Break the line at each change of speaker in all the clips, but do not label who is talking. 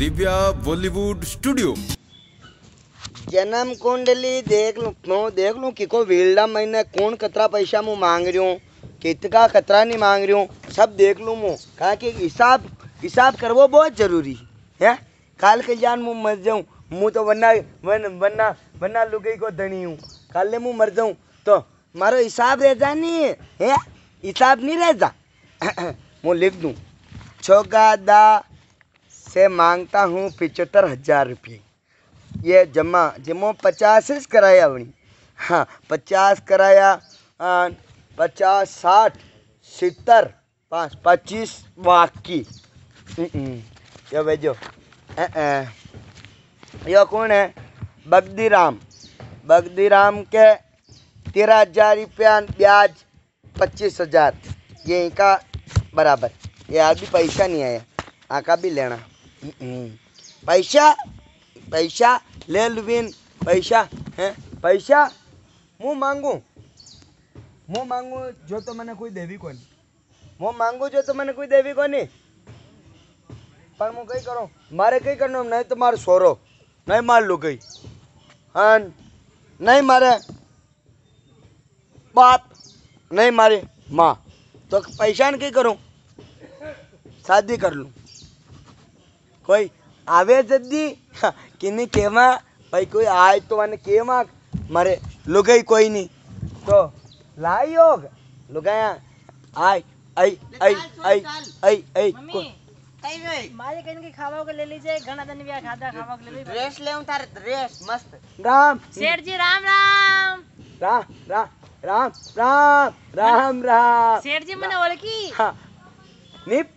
Divya Bollywood studio.
जन्म कुंडली, देख लूँ, मैं, देख लूँ कि को वीलडा महीने कौन कतरा पैसा मुँह मांग रही हूँ कितना कतरा नहीं मांग रही हूँ, सब देख लूँ मुँह कहा कि हिसाब हिसाब करवो बहुत ज़रूरी है काल कल्याण मुँह मर जाऊँ मुँह तो वरना वन वरना वरना लुगई को धनी हूँ। काले मुँह मर जाऊँ तो मारो हिसाब रह जा नहीं है? हिसाब नहीं रह जा मैं लिख दूँ छोगादा से माँगता हूँ पिचहत्तर हज़ार रुपये। ये जमा, जमो पचास ही कराया अपनी हाँ पचास कराया पचास साठ सितर पाँच, पच्चीस, बाकी। यो भेजो। यो कौन है? बगदी राम बगदी राम के तेरह हज़ार रुपया ब्याज पच्चीस हज़ार। ये इनका बराबर। ये अभी पैसा नहीं आया। आका भी लेना। हम्म। पैसा पैसा ले लुबिन पैसा है पैसा હું માંગુ હું માંગુ જો તો મને કોઈ દેવી કોની હું માંગુ જો તો મને કોઈ દેવી કોની પણ હું કઈ કરું મારે કઈ કરવાનું નહીં તો મારો સોરો નહીં માર લો ગઈ અને નહીં મારે બાપ નહીં મારી माँ तो पैसा कई करूँ शादी कर लूँ કોઈ આવે જલ્દી કિની કેમાં ભાઈ કોઈ આય તો મને કેમાં મારે લુગાઈ કોઈની તો લાઈ યોગ લુગાયા આય આય આય આય આય
આય
કોઈ
મારે કહીને કે ખાવા કે લઈ લીજે ઘણા દન વ્યા ખાધા ખાવા કે લઈ
ડ્રેસ લેવું તારે ડ્રેસ મસ્ત
રામ
શેઠજી રામ રામ
રામ રામ રામ રામ રામ રામ
શેઠજી મને ઓળખી
હા નિપ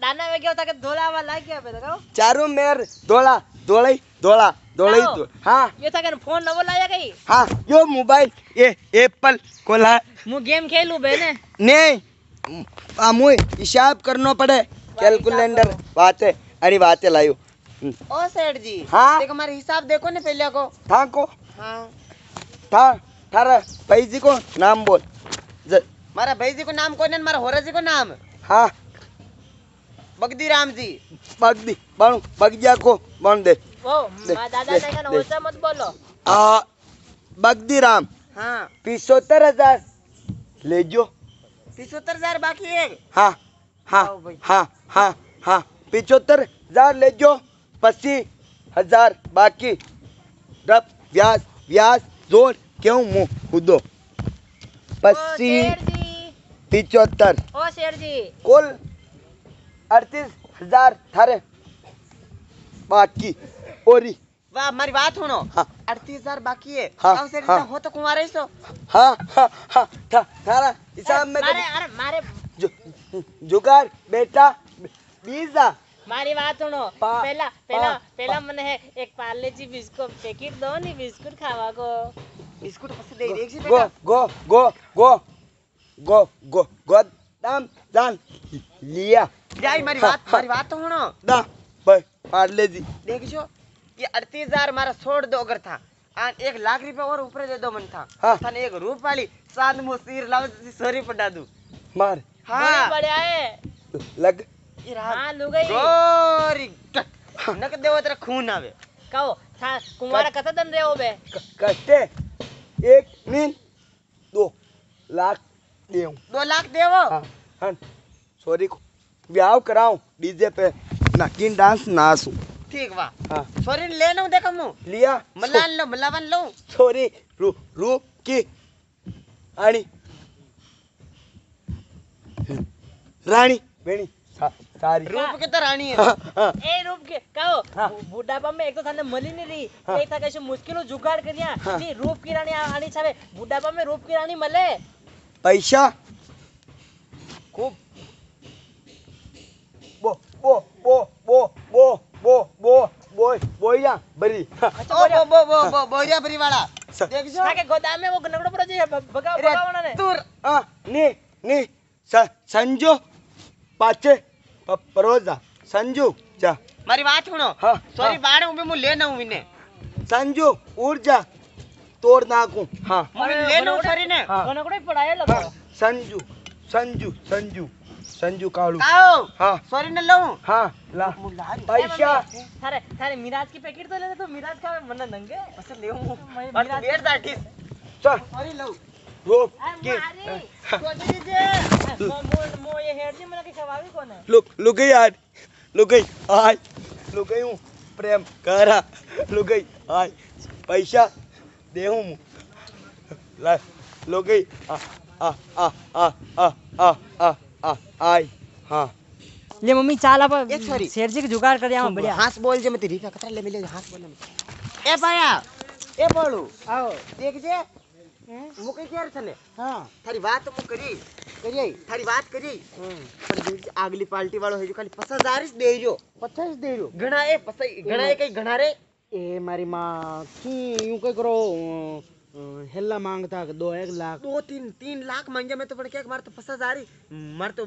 दाना में
क्या
होता
है
धोला वाला
क्या मेर धोला धोलाई धोला धोलाई
ये था फ़ोन ना बोला
गई यो मोबाइल एप्पल कोला
मु गेम खेलू
नहीं आ मु हिसाब करना पड़े कैलकुलेटर बात है अरे बात है लायो
ओ सेठ
जी
देखो हिसाब देखो ना पहले को
था को
हाँ
था थारा भाई जी को नाम बोल
मारा भाई जी को नाम कौन है? मारा होरा जी को नाम।
हाँ।
बगदी राम जी
बगदी बाणू बगदिया को बाण दे।
ओ दादा
ने
वैसा मत बोलो।
आ बगदी राम।
हाँ।
पिछहत्तर हज़ार। ले जो।
पिछहत्तर हज़ार बाकी है।
हाँ हाँ हाँ हाँ हाँ। पिछहत्तर हज़ार ले जो। पच्चीस हज़ार बाकी। रब व्यास व्यास ज़ोर क्यों मुँह
खुदो
पच्चीस
पिचहत्तर
कुल अड़तीस हज़ार थारे बाकी। ओरी।
वाह मारी बात सुनो।
हाँ।
अड़तीस हज़ार बाकी है।
हाँ,
हाँ,
हाँ,
हो तो कुमार सो
हाँ हाँ हाँ था, थारा हिसाब में
मारे अरे मारे।
जु, जुगार बेटा बीजा।
मारी
बात
सुनो। पहला
पहला
पहला
मन
है एक पार्ले जी बिस्कुट पैकेट दो नहीं बिस्कुट खावा को।
बिस्कुट पसंद है एक जी बेटा।
गो गो गो गो। गो गो गोदाम दान लिया।
भाई हाँ,
हाँ।
मारी
बात
मारी बात तो
दा भाई मार ले जी
देख जो ये अड़तीस हज़ार मारा छोड़ दो अगर था। आन एक लाख रुपए और ऊपर दे दो मन था।
हाँ।
था एक रूप वाली चाँद मो सिर लाओ तो सोरी पटा दू।
मार।
हाँ।
बढ़िया है।
लग।
हाँ
लुग गई।
गोरी हाँ। नक देव तेरा खून आवे।
कहो था कुमारा कत दन रहे हो
बे कटे। एक मीन दो लाख। देव
दो लाख देवो।
हाँ, हाँ सॉरी ब्याह कराऊं डीजे पे नकीन डांस नासू
ठीक वाह
हाँ।
सॉरी ले लूँ देखो मु
लिया।
मलान लो मलावन लो।
सॉरी रू रू की। आनी रानी बेनी सारी।
रूप के तो रानी है।
हाँ, हाँ।
ए रूप के कहो
हाँ।
बुढ़ापा में एक तो थाने मली नहीं
रही।
हाँ। एक था कैसे मुश्किल जुगाड़
करिया।
हाँ। रूप की रानी आनी छावे। बुढ़ापा में रूप की रानी मले।
પૈસા ખૂબ બો બો બો બો બો બો બો બોય બોયા બરી
ઓ બો બો બો બોયા બરી વાળા દેખજો
કે ગોદામે વો ગનગડો પર જે
ભગાવ
ભગાવવાના ને
તુર
આ ને ને સંજો પાછે પરોજા સંજુ જા
મારી વાત
સુણો
સોરી બાણે ઉમે મુ લે ના ઉને
સંજુ ઉડ જા તોડ નાખું હા
संजू संजू
संजू સંજુ કાળુ હા
સોરી ને લઉં
હા
ला।
पैसा
થારે થારે मिराज की पैकेट तो ले तो मिराज का मन नंगे।
बस
ले
हूँ
मिराज
देर
दाटी
चल।
सॉरी
लઉં
रो के
मो मो ये हेड जी मेरा सवाल ही कौन
है? लुक लुक गई यार लुक गई आज। लुक गई हूँ। प्रेम करा लुक गई आज। पैसा। દેહું હું લા લુકઈ આ આ આ આ આ આ આ આ આય હા
ले मम्मी चाल अब
एक छोरी।
शेर जी के जुगाड़ कर दिया बढ़िया
હાસ બોલ જે મત રીફા કતરા લે મિલે હાસ બોલ એ ભાયા એ બોલું
आओ
દેખજે હું કઈ ક્યારે છે ને
हां
તારી વાત હું કરી કરી તારી વાત કરી પણ દેખજે આગલી પાર્ટી વાળો હજુ ખાલી પચાસ હજાર જ દઈ રહ્યો
પચાસ દે રહ્યો
ઘણા એ પચાસ ઘણા એ કઈ ઘણા રે
એ મારી માં કી યું કઈ કરો અ, હેલ્લા માંગતા કે દો એક લાખ
दो तीन तीन लाख मांगे मैं तो पण क्या मार तो पचास हजार ही मार तो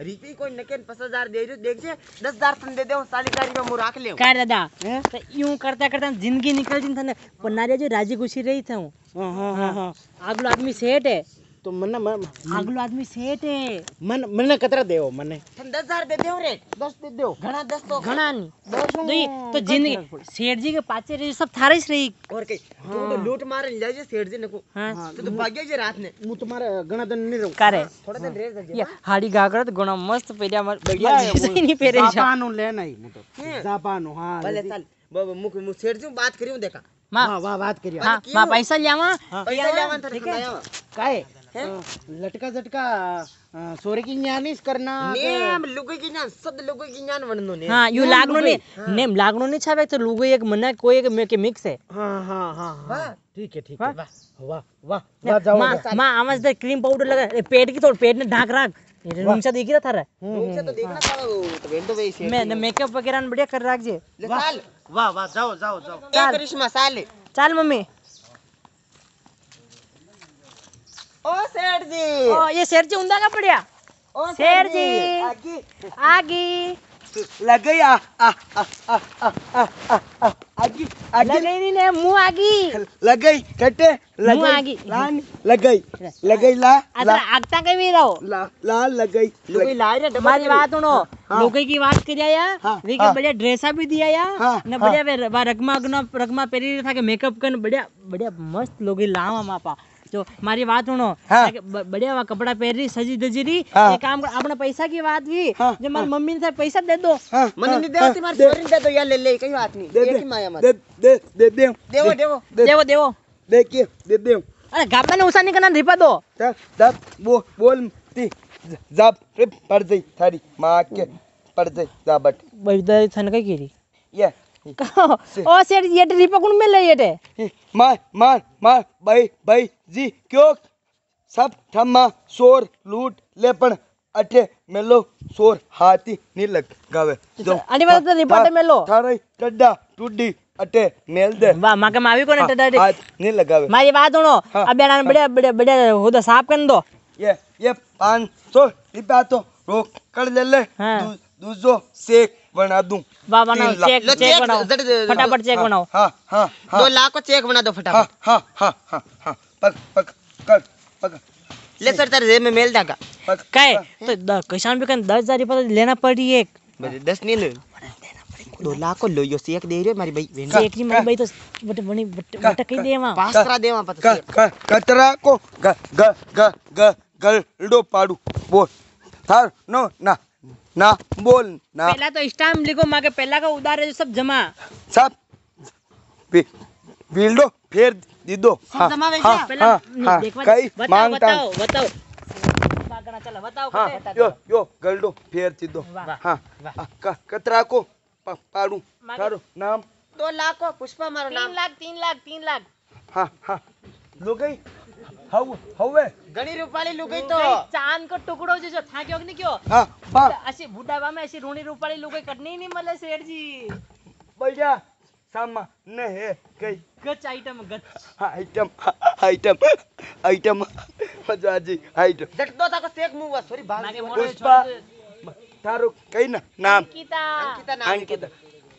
रिपी कोई नके पचास हजार दे रही देख जे दस हजार तुम दे दे साली गाड़ी में मुँह राख ले
काय दादा तो यूं करता करता जिंदगी निकल जी था ने पण नारे जो राजी खुशी रही था हूँ
હા હા હા હા
આગલો આદમી સેટ હે
तो मन
આગલો आदमी सेठ
है मन मन कतरा देओ
मने પણ 10000 दे देओ રે.
10 दे देओ
ઘણા 10 तो
ઘણા ની 10 नहीं तो ज़िंदगी सेठ जी के पाचे रे सब थारे से रही
और के हाँ। तो लूट मार ले जे सेठ जी ने को
हाँ
तो तो भाग्य जे रात ने
मु तुम्हारे घना दिन नहीं रहू
कारे
थोड़ा दिन रह जा
या हाड़ी गागरत तो मस्त पेड़िया मार
बढ़िया सही
नहीं पेरे
जापानो ले नहीं मु
तो
जापानो हाँ
भले चल बाबा मु मु सेठ जी बात करियो देखा
माँ
वाह बात करियो
हाँ माँ पैसा लेवा
पैसा लेवा
ठीक है
काए
तो
लटका झटका सोरे की ज्ञान इस करना तो
नेम लुगे की ज्ञान सब लुगे की ज्ञान बनो हाँ, ने
हाँ यू लागनो ने नेम लागनो ने छावे तो लुगे एक मना कोई एक में के मिक्स है।
हाँ हाँ हाँ
वाह
ठीक है ठीक है वाह। वाह वाह वाह जाओ
माँ माँ आवाज़ दे क्रीम पाउडर लगा पेट की थोड़ पेट ने ढाक रख। से देख रहा था
रे रूम से तो देखना हाँ। था तो वेन तो वैसे
मैं मेकअप वगैरह बढ़िया कर रख जे।
चल
वाह वाह जाओ जाओ जाओ।
क्या करिश्मा साले?
चल मम्मी।
ओ सेठ जी।
ओ ये सेठ जी उंदा का पड़िया
ओ
सेठ जी। आगी
आगी। लग गई आ आ आ आ आ आ आगी आगी।
लग गई ने मुँह आगी।
लग गई
कटे
लग।
गई
आगी। लान लग गई
लग गई ला। अदर आगता के भी रहो?
ला ला लग गई
लुगई ला रे
हमारी बात सुनो। हाँ। लुगई की बात करिया या
हाँ,
वे
हाँ।
बढ़िया ड्रेसा भी दिया या ने बढ़िया वे रगमा रगमा पहरी था के मेकअप कन बढ़िया बढ़िया मस्त लुगई लावा मापा। जो मारी बात सुनो
हाँ।
बढ़िया हुआ कपड़ा पहन रही सजी दजी रही
हाँ।
काम अपने पैसा की बात भी
हाँ।
जो मारी मम्मी ने पैसा दे दो
मन नहीं देती मारी छोरी दे दो यार ले ले कहीं बात नहीं
दे
की माया मत
दे दे दे
देव
देवो
देवो देवो
देवो देखिए दे देव
अरे गाप में उसा नहीं करना रिपा दो
दब वो बोल ती जाब पड़ जाई थारी माँ के पड़ जाई जाबट
बजदा थन का कीरी
ये
ओ सेठ ये रिपा कौन मिल रही है
मार मार मार भाई भाई जी क्यों? सब ठम्मा शोर लूट लेपन अठे मेलो शोर हाथी नी लगावे जो
आनी बात तो रिपोर्ट में लो।
थारे टड्डा टुड्डी अटे मेल दे।
वाह माँ के मावी को
हाँ,
ने
हाथ नी लगावे
मारी बात सुनो
हाँ।
अब बेड़ा बढ़िया बढ़िया बढ़िया होदा साफ़ कर दो।
ये ये पाँच सौ रुपया तो रोक कर ले ले
हाँ।
दूसरो सेक बना दूँ।
वाह बनाओ चेक चेक बनाओ।
जड़- जड़-
फटाफट चेक
हाँ,
बनाओ।
हाँ हाँ हाँ।
दो लाख को चेक बना दो
हाँ
फटाफट।
हाँ हाँ हाँ हाँ पक पक कर पक।
ले सर तेरे जेब में मेल
पक
काय तो किसान भी कन दस हज़ार रुपया तो लेना पड़ी एक।
दस नहीं ले। दो लाख को लो यो सेक दे रहे हो मेरी भाई वेंदो
चेक की मेरी भाई तो बट बनी बट बट कही दे वहाँ
पास करा दे वहाँ
क
पता
क कतरा को ग ग ग ग गलडो पाडू। बोल। थार नो ना। ना बोल ना।
पहला तो स्टाम्प लिखो माँ के पहला का उधार है जो सब जमा।
सब बी बिल्डो फेर दीदो हाँ
जमा वैसे?
हाँ
पहला
हाँ हाँ
देखवा
कई
बताओ
माँगता
बताओ बताओ। मांगना चला बताओ
हाँ
कते?
यो यो गलडो फेर दीदो
वाह।
हाँ हाँ, कतरा को पाडू
मांगे-
नाम।
दो लाख को पुष्पा मारो
तीन
नाम।
लाख तीन लाख तीन लाख।
हाँ हाँ लो गई। હવ
હવે ઘણી રૂપાળી લુગઈ
તો ચાંદ કો ટુકડો જે જો થાક્યો કે ન
કયો હા
બા અસી બુડાવા મે અસી રૂણી રૂપાળી લુગઈ કડની ની મળે શેરજી બળજા
સામા ને હે કઈ
ગચ આઈટમ ગચ
આઈટમ આઈટમ આઈટમ મજાજી આઈટમ
જટતો તાકો શેક મુવા સોરી ભાગ
પુષ્પા તારું કઈ ના નામ
અંકિતા
અંકિતા
અંકિતા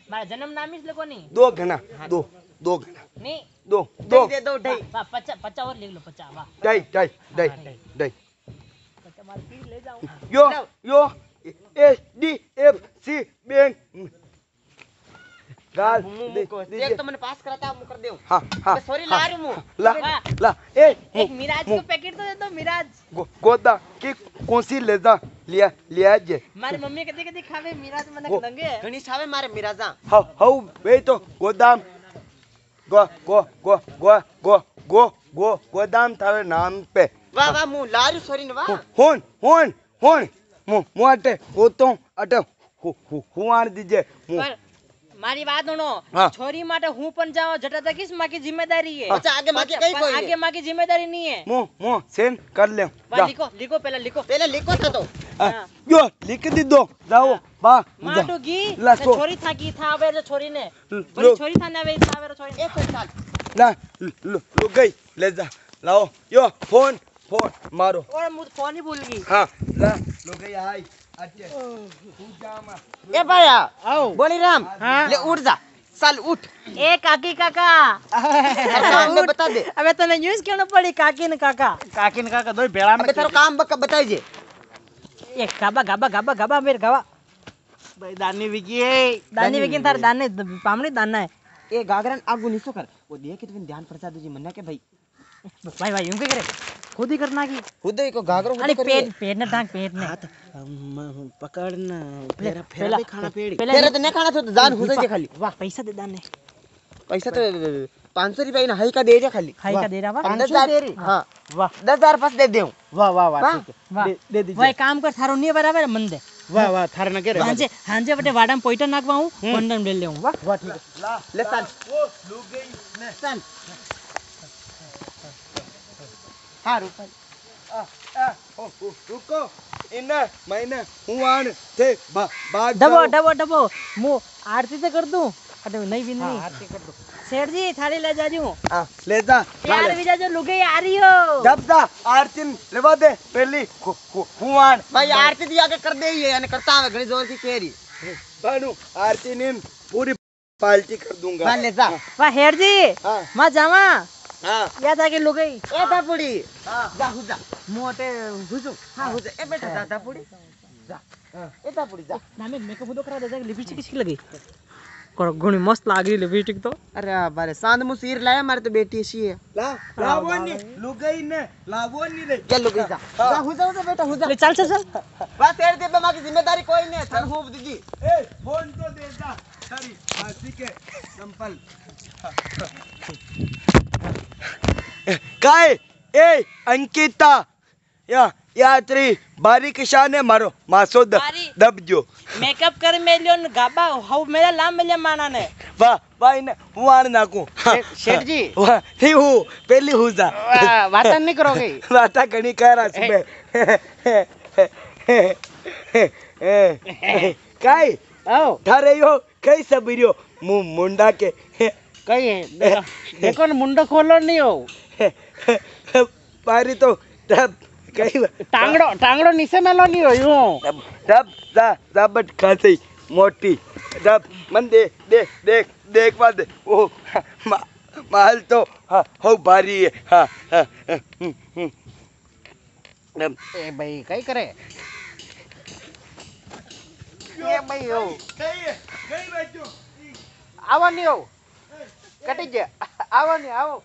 મારા જન્મ નામ જ લખો ની
દો ઘણા દો दो
नहीं
दो दो। दे दो
हाँ। ढाई। ढाई ढाई हाँ, ढाई
यो यो H D F C bank. गाल
देख तो मैंने पास करा था मुकर देओ
हाँ हाँ
सॉरी
ला
रही हूँ
ला ला। ए
एक मिराज को पैकेट तो दे दो
मिराज। गोदा की कौन सी लेजा लिया लिया जे।
मारे मम्मी कहते कहते खावे मिराज
मने
नंगे।
घणी छावे मारे मिराजा।
हाउ हाउ बे तो गोदाम। गो गो गो गो गो गो गो गोदाम थारे नाम पे
वाह वाह मु लारू सोरी ने वाह
होन होन होन मु मु अटे होतो अटे हु हु हुआर दीजे मु
મારી વાત સુનો છોરી માટે હું પણ જાઉં જટા તકીસ માકી જિમ્મેદારી હે
અચ્છા આગે માકી કઈ કોઈ
આગે માકી જિમ્મેદારી નહીં
હે મો મો સેન કર
લે
જા
લીકો લીકો પહેલા લીકો
પહેલા લીકો થતો
हाँ। हाँ। यो लिख दी दो। जाओ हाँ। बा
माँ डोगी
ला
हम्म, छोरी था की था अबे छोरी
ने।
बड़ी छोरी था ने वे था अबे
छोरी एक साल
ना लो, लो गई। ले जा लाओ। यो फ़ोन फ़ोन मारो।
और मुझे फ़ोन ही भूल गई।
हाँ ला लो गई आई अच्छे तू जामा ए
भैया आओ।
बोली
राम हाँ। ले उठ जा। साल उठ।
ए काकी काका।
हमने बता दे
अबे तने न्यूज़ क्यों ना पड़ी काकी ने
काका? काकी ने काका दो
बेड़ा में अबे तेरा काम
बताइए। ये गबा गबा गबा गबा मेरे
गबा भाई दाने विकी
है दाने विकी थार दाने पामने
दाना है ये गागरन आगु निसो कर वो देख के तुम ध्यान प्रसाद जी
मन्ना के भाई भाई भाई यूँ के करे खुद ही करना की
खुद ही को गागरो
अरे पेट पेट ने ढांक पेट ने
हाथ
पकड़ना
फेरा फेरा खाना
पेड़
फेरा तो नहीं खाना तो दान हो जाए खाली
वाह पैसा दे दाने
पैसा तो पाँच सौ रुपया हाई का दे रहा खाली
हाई का दे रहा वाह
दस हज़ार हाँ. वाह.
दस हज़ार पास
दे
दे वाह
वाह
वाह दे दीजिए.
वाह काम कर. थारो नहीं बराबर मन दे
वाह वाह थार ना के
रे हाँ जी हाँ जे बटे वाडम पोइटर नाखवाऊ पंडन हम्म. ले लेऊ. वाह
वाह ठीक है.
ले
चल
ओ लुक गई ने
चल हाँ रुपा
आ आ ओ रुको. इन मैंने हूँ आन थे बा बा
डबो डबो डबो. मु आरती से कर दूँ? अरे नहीं भी
हाँ,
नहीं. आरती
कर दूँ. શેઠજી
થાળી
લઈ
જાજો હા લે જા યાર બીજા
જો લુગે આરીઓ જબતા આરતી લેવા દે પેલી કુવાણ
ભાઈ આરતી દી આગે કર દે ये અને કરતા આવે ઘણી જોર થી કેરી
બાનુ આરતી ની પૂરી પાર્ટી કર दूँगा
હા લે જા
વા
હેડજી
માં જાવા
હા
યા તા કે લુગઈ
એ તાપુડી
હા
જા હુજા મોટે હુજો હા હુજો એ બેટા તાપુડી જા એ તાપુડી જા
નામે મેકઅપ ઉદો કરા દે લિપસ્ટિક કિસकी लगी करो मस्त लाग रही बेटी तो.
अरे बारे सांद मु लाया मारे तो बेटी सी है
ला ने
जा जा. हो. जा बेटा हो
जा चल चल चल.
बस तेरे दे माँ की ज़िम्मेदारी कोई नहीं है. चल दीदी.
ए फ़ोन तो दे सॉरी के संपल काय? ए अंकिता. या યાત્રી બારી કિશાને મારો
માસો
દબજો
મેકઅપ કરી મેલ્યો ને ગાબા હવ મેલા લામ મેલ્યા માણાને વાહ
ભાઈ ને હું આણ નાખું
શેઠજી
વાહ થી હું પેલી હું
જા વાતા નહીં કરો ગઈ
વાતા ઘણી કરા છે
બે
કાઈ આવ ઠરેયો કઈ સબર્યો મુ મુંડા કે
કઈ દેખો ને મુંડો ખોલો નહીં
હોવ બારી તો કઈ
ટાંગડો ટાંગડો નીચે મેલો નહીં હોય હું
ડબ જા જાબટ ખાતી મોટી ડબ મન દે દે દેખ દેખવા દે ઓ માલ તો હા હો ભારી હા હા
એ ભાઈ કઈ કરે એ ભાઈ હો
કઈ કઈ
બાજુ આવવાની હો કટી જ આવવાની આવો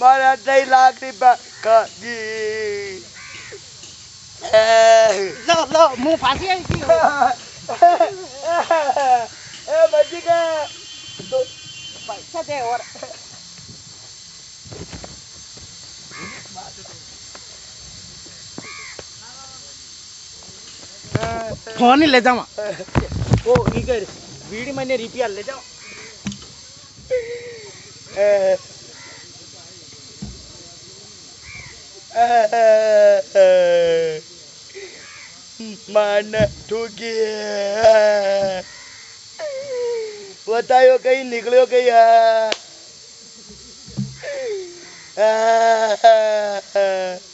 मारा दही लाख का
लो लो मुँह फांसी है इसकी
ए मजी का पैसा दे और।
फ़ोन ही ले जाओ ओ इगर वीडी मैंने रिपिया ले जाओ
मारना ठूकी बतायो कहीं निकलो कहीं आ,